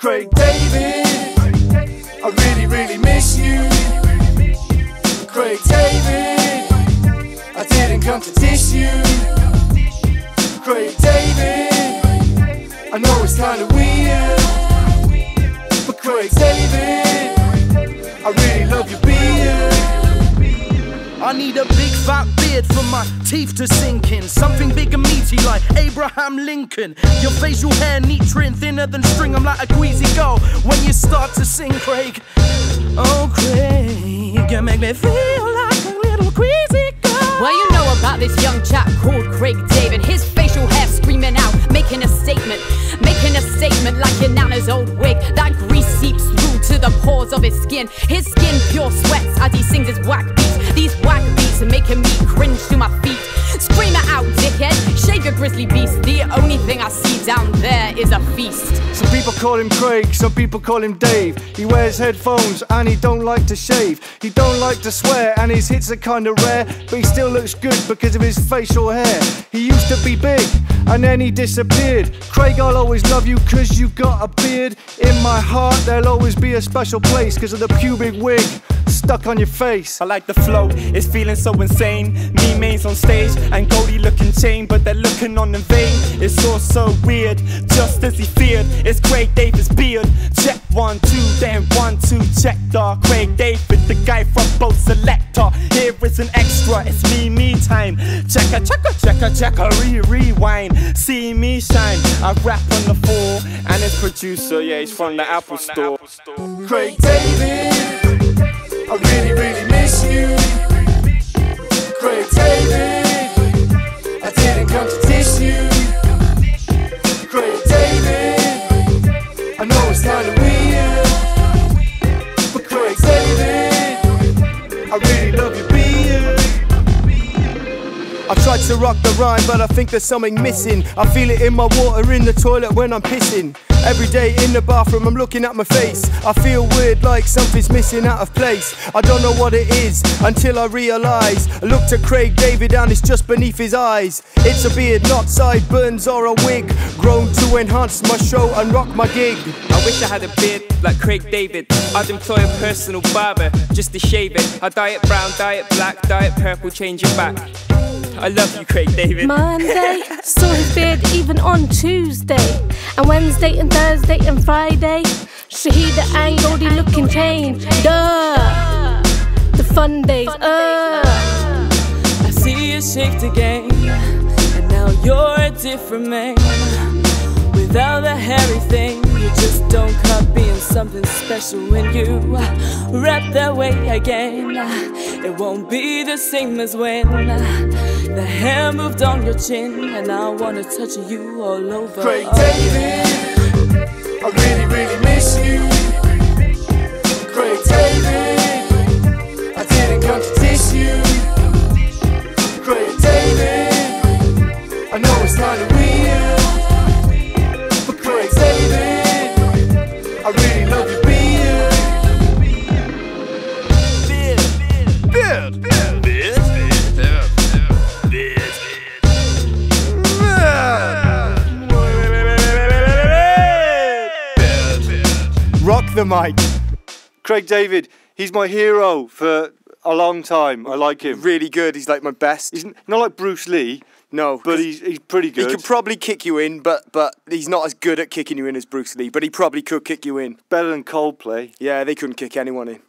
Craig David, I really, really miss you. Craig David, I didn't come to diss you. Craig David, I know it's kinda weird, but Craig David, I really love your beard. I need a big fat beard for my teeth to sink in. Something big and meaty like Abraham Lincoln. Your facial hair neat, trim, thinner than string. I'm like a queasy girl when you start to sing, Craig. Oh, Craig, you make me feel like a little queasy girl. Well, you know about this young chap called Craig David. His facial hair screaming out, making a statement. Making a statement like your nana's old wig. That grease seeps through to the pores of his skin. His skin pure sweats as he sings his whack beats. These whack beats are making me cringe to my feet. Scream it out, dickhead. Shave your grizzly beast. The only thing I see down there is a feast. Some people call him Craig, some people call him Dave. He wears headphones and he don't like to shave. He don't like to swear and his hits are kinda rare, but he still looks good because of his facial hair. He used to be big and then he disappeared. Craig, I'll always love you cause you got a beard. In my heart, there'll always be a special place cause of the pubic wig stuck on your face. I like the flow, it's feeling so insane. Me mains on stage and Goldie looking chain, but they're looking on in vain. It's all so weird, just as he feared. It's Craig David's beard. Check one, two, then one, two, check the Craig David, the guy from Bo' Selecta. Here is an extra, it's me, me time. Checker, checker, checker, checker, re rewind. See me shine. I rap on the floor, and his producer, yeah, he's from the Apple Store. Craig David, I really, really miss you. Craig David, I didn't come to diss you. I tried to rock the rhyme, but I think there's something missing. I feel it in my water in the toilet when I'm pissing. Every day in the bathroom, I'm looking at my face. I feel weird, like something's missing out of place. I don't know what it is until I realize. I look to Craig David and it's just beneath his eyes. It's a beard, not sideburns or a wig. Grown to enhance my show and rock my gig. I wish I had a beard like Craig David. I'd employ a personal barber just to shave it. I dye it brown, dye it black, dye it purple, change it back. I love you, Craig David. Monday, saw his beard even on Tuesday. And Wednesday and Thursday and Friday. Shahida and Goldie looking chain. Duh. The fun days, uh. I see you shaped again, and now you're a different man. Without the hairy thing, you just don't cut being something special when you rap that way again. It won't be the same as when the hair moved on your chin, and I wanna touch you all over. Craig David, I really, really miss you. The mic. Craig David, he's my hero for a long time. I like him. Really good. He's like my best. He's not like Bruce Lee, no, but he's he's pretty good. he could probably kick you in, but but he's not as good at kicking you in as Bruce Lee. But he probably could kick you in. better than Coldplay. Yeah, they couldn't kick anyone in.